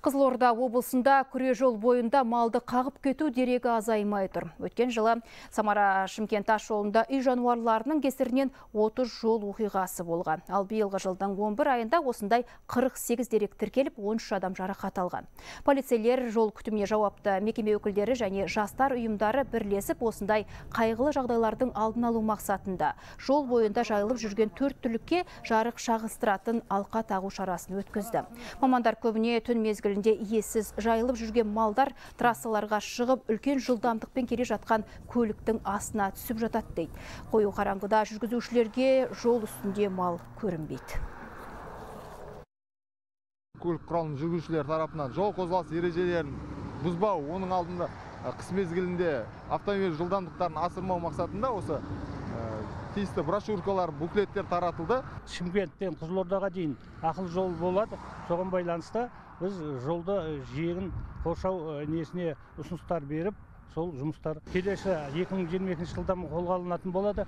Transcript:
Қызылорда облысында күре жол бойында малды қағып кету дерегі азаймай тұр. Өткен жылы Самара Шымкент тас жолында үй жануарларының кесірінен 30 жол оқиғасы болған. Ал биылғы жылдың 11 айында осындай 48 дерек тіркеліп, 13 адам жарақат алған. Полицейлер жол күтіміне жауапты мекеме өкілдері және жастар ұйымдары бірлесіп осындай қайғылы жағдайлардың алдын алу мақсатында жол бойында жайылып жүрген төрт түлікке жарық шағыстыратын алқа тағу шарасын өткізді. Мамандар көбіне түн мезгілінде иесіз жайылып жүрген малдар трассаларға шығып үлкен жылдамдықпен келе жатқан көліктің астына түсіп жатады дейді. Қою қараңғыда жүргізушілерге жол үстінде мал көрінбейді. көлік құралының жүргізушілері тарапынан жол қозғалысы ережелерін бұзбау оның алдында қыс мезгілінде автомобиль жылдамдықтарын асырмау мақсатында осы тиісті брошюркалар буклеттер таратылды. Шымкенттен қызылордаға дейін ақылы жол болады. Соған байланысты біз жолды жиегін қоршау несіне ұсыныстар беріп сол жұмыстар. Келесі 2022 жылдан қолға алынатын болады.